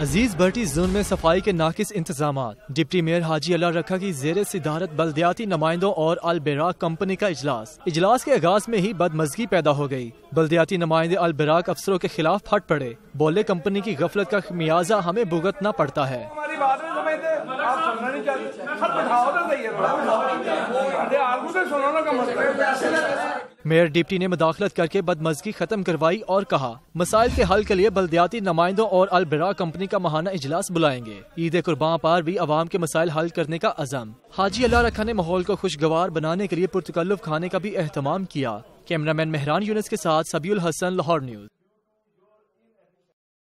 अज़ीज़ भट्टी zone में सफ़ाई के नाकिस इंतज़ाम डिप्टी मेयर हाजी अल्लाह रखा की जेर सिदारत बल्दियाती नुमाइंदों और अलबराक कंपनी का इजलास इजलास के आगाज़ में ही बदमजगी पैदा हो गई बल्दियाती नुमाइंदे अलबराक अफसरों के खिलाफ फट पड़े बोले कंपनी की गफलत का मियाजा हमें भुगतना पड़ता है मेयर डिप्टी ने मुदाखलत करके बदमजगी खत्म करवाई और कहा, मसाइल के हल के लिए बल्दियाती नुमाइंदों और अलबरा कंपनी का महाना इजलास बुलाएँगे। ईद कुर्बान पर भी आवाम के मसाइल हल करने का अजम। हाजी अल्लाह रखा ने माहौल को खुशगवार बनाने के लिए पुरतकल्लुफ खाने का भी अहतमाम किया। कैमरामैन मेहरान यूनिस के साथ सबील हसन, लाहौर न्यूज़।